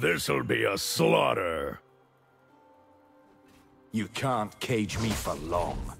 This'll be a slaughter. You can't cage me for long.